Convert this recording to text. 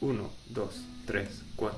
1, 2, 3, 4.